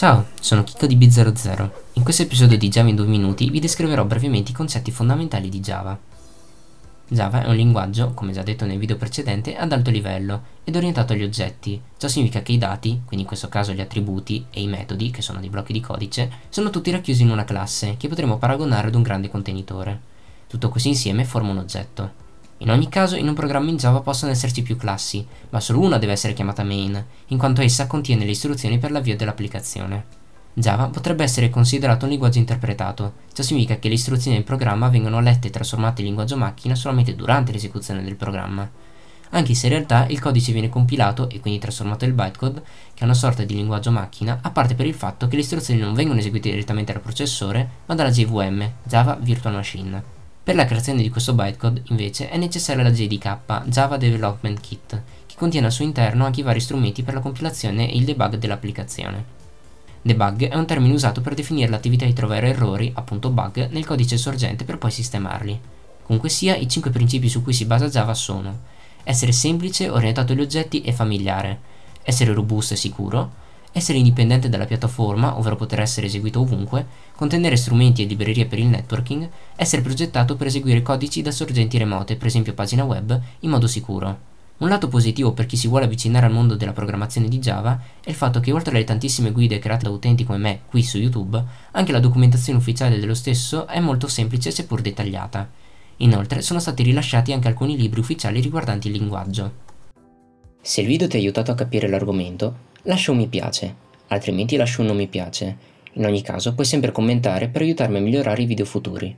Ciao, sono Kiko di B00. In questo episodio di Java in 2 minuti vi descriverò brevemente i concetti fondamentali di Java. Java è un linguaggio, come già detto nel video precedente, ad alto livello ed orientato agli oggetti. Ciò significa che i dati, quindi in questo caso gli attributi e i metodi, che sono dei blocchi di codice, sono tutti racchiusi in una classe che potremmo paragonare ad un grande contenitore. Tutto questo insieme forma un oggetto. In ogni caso, in un programma in Java possono esserci più classi, ma solo una deve essere chiamata main, in quanto essa contiene le istruzioni per l'avvio dell'applicazione. Java potrebbe essere considerato un linguaggio interpretato, ciò significa che le istruzioni del programma vengono lette e trasformate in linguaggio macchina solamente durante l'esecuzione del programma, anche se in realtà il codice viene compilato e quindi trasformato in bytecode, che è una sorta di linguaggio macchina, a parte per il fatto che le istruzioni non vengono eseguite direttamente dal processore, ma dalla JVM, Java Virtual Machine. Per la creazione di questo bytecode, invece, è necessaria la JDK, Java Development Kit, che contiene al suo interno anche i vari strumenti per la compilazione e il debug dell'applicazione. Debug è un termine usato per definire l'attività di trovare errori, appunto bug, nel codice sorgente per poi sistemarli. Comunque sia, i 5 principi su cui si basa Java sono essere semplice, orientato agli oggetti e familiare, essere robusto e sicuro, essere indipendente dalla piattaforma, ovvero poter essere eseguito ovunque, contenere strumenti e librerie per il networking, essere progettato per eseguire codici da sorgenti remote, per esempio pagina web, in modo sicuro. Un lato positivo per chi si vuole avvicinare al mondo della programmazione di Java è il fatto che oltre alle tantissime guide create da utenti come me qui su YouTube, anche la documentazione ufficiale dello stesso è molto semplice seppur dettagliata. Inoltre sono stati rilasciati anche alcuni libri ufficiali riguardanti il linguaggio. Se il video ti ha aiutato a capire l'argomento, lascia un mi piace, altrimenti lascia un non mi piace. In ogni caso puoi sempre commentare per aiutarmi a migliorare i video futuri.